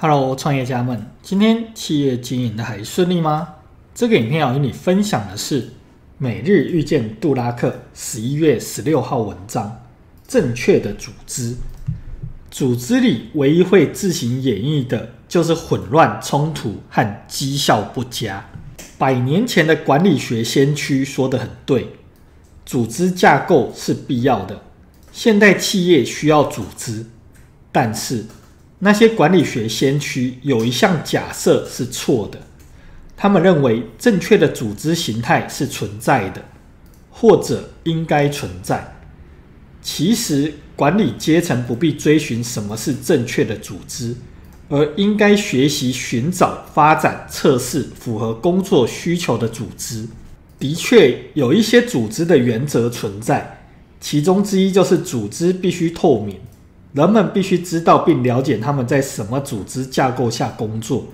Hello，创业家们，今天企业经营的还顺利吗？这个影片要与你分享的是每日遇见杜拉克十一月十六号文章：正确的组织，组织里唯一会自行演绎的就是混乱、冲突和绩效不佳。百年前的管理学先驱说的很对，组织架构是必要的，现代企业需要组织，但是。那些管理学先驱有一项假设是错的，他们认为正确的组织形态是存在的，或者应该存在。其实，管理阶层不必追寻什么是正确的组织，而应该学习寻找、发展、测试符合工作需求的组织。的确，有一些组织的原则存在，其中之一就是组织必须透明。人们必须知道并了解他们在什么组织架构下工作。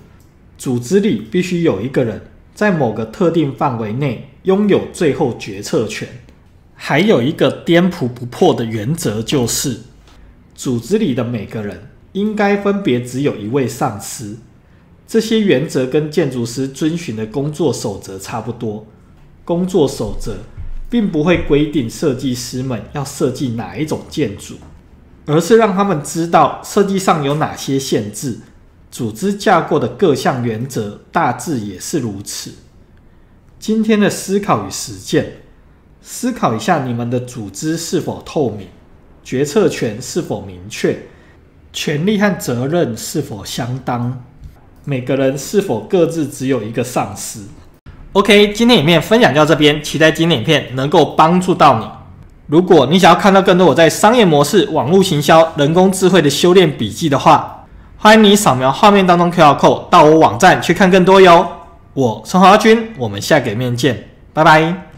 组织里必须有一个人在某个特定范围内拥有最后决策权。还有一个颠扑不破的原则，就是组织里的每个人应该分别只有一位上司。这些原则跟建筑师遵循的工作守则差不多。工作守则并不会规定设计师们要设计哪一种建筑。而是让他们知道设计上有哪些限制，组织架构的各项原则大致也是如此。今天的思考与实践，思考一下你们的组织是否透明，决策权是否明确，权力和责任是否相当，每个人是否各自只有一个上司。OK，今天影片分享到这边，期待今天影片能够帮助到你。如果你想要看到更多我在商业模式、网络行销、人工智慧的修炼笔记的话，欢迎你扫描画面当中 QR code 到我网站去看更多哟。我陈华军，我们下个面见，拜拜。